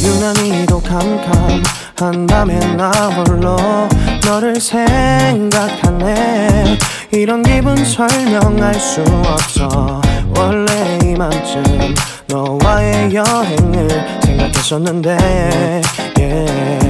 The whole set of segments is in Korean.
시간이도 캄캄한 밤에 나 홀로 너를 생각하네. 이런 기분 설명할 수 없어. 원래 이맘쯤 너와의 여행을 생각했었는데 yeah, yeah,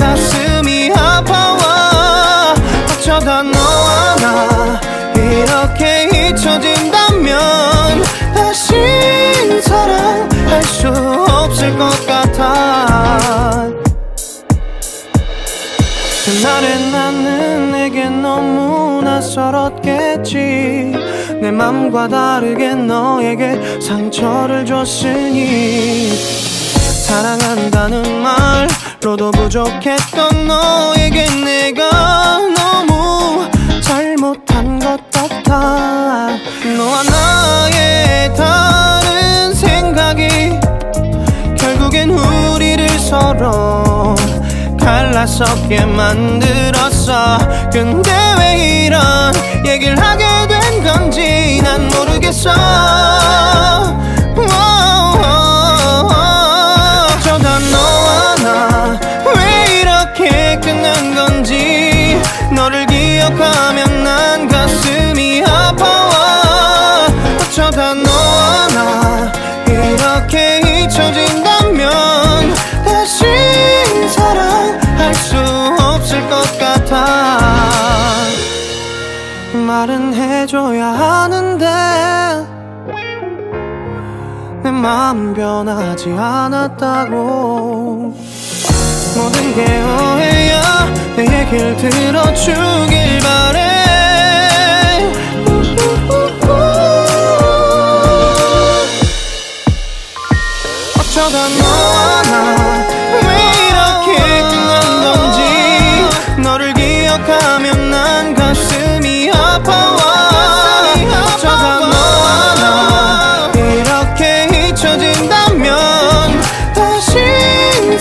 그날의 나는 내게 너무 낯설었겠지. 내 맘과 다르게 너에게 상처를 줬으니. 사랑한다는 말로도 부족했던 너에게 내가 갈라서게 만들었어. 근데 왜 이런 얘기를 하게 된 건지 난 모르겠어 말은 해줘야 하는데 내 마음 변하지 않았다고. 모든 게 오해야 내 얘길 들어주길 바래. 어쩌다 너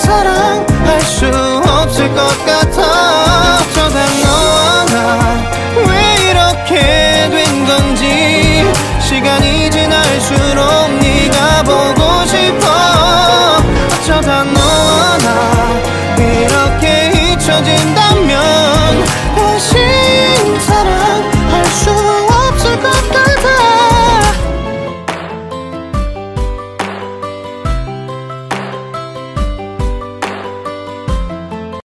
사랑할 수